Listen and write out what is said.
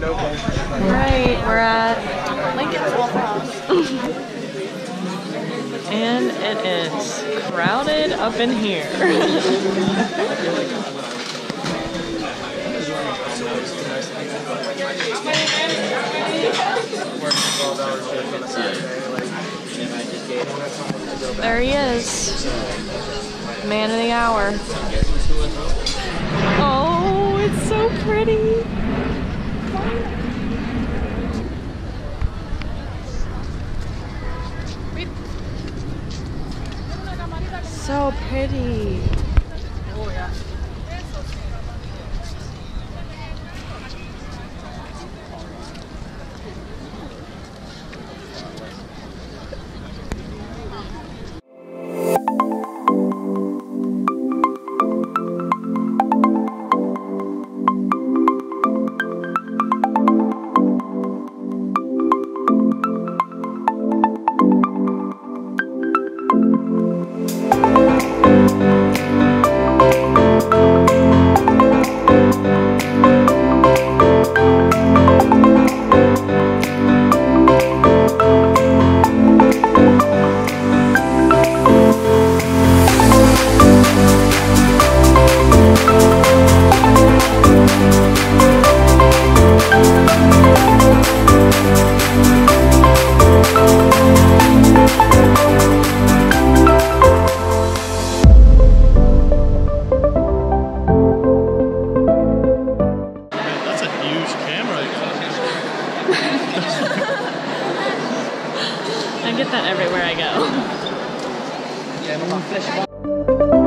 Right, we're at Lincoln's Waffle House. and it is crowded up in here. there he is. Man of the hour. Oh, it's so pretty. So pretty. That's a I get that everywhere I go.